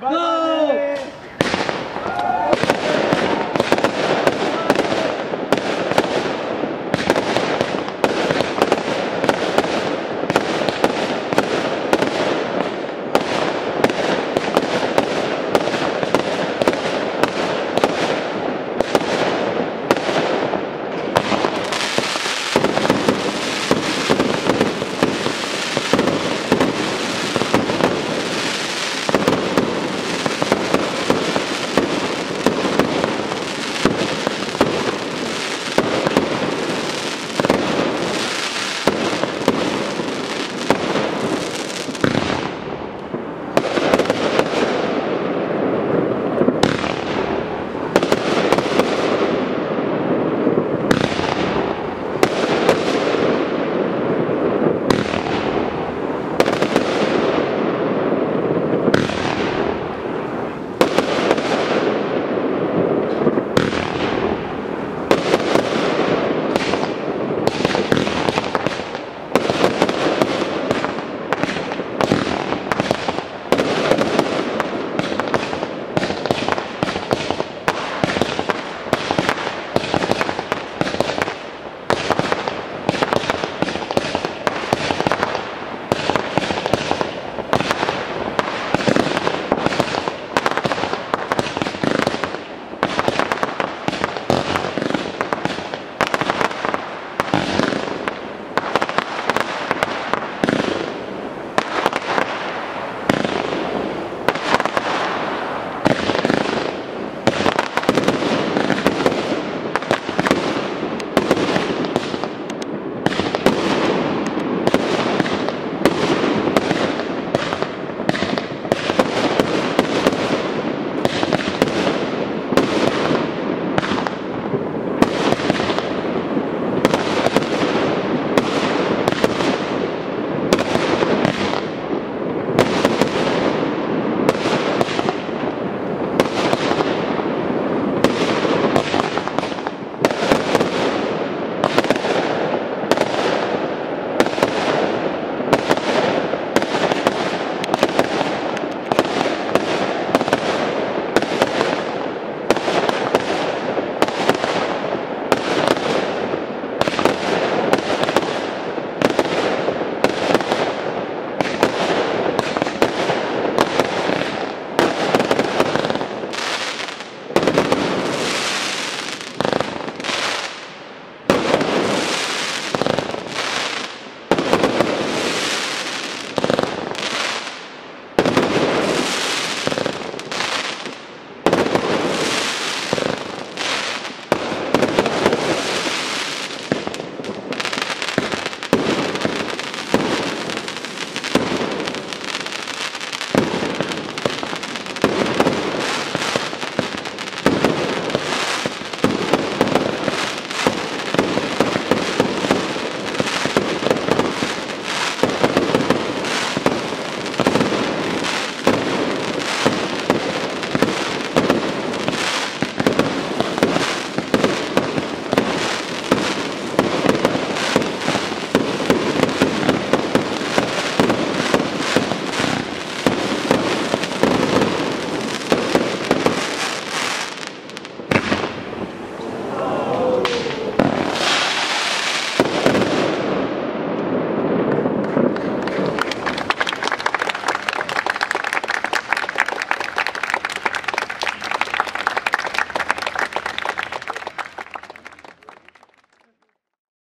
Bye. Bye.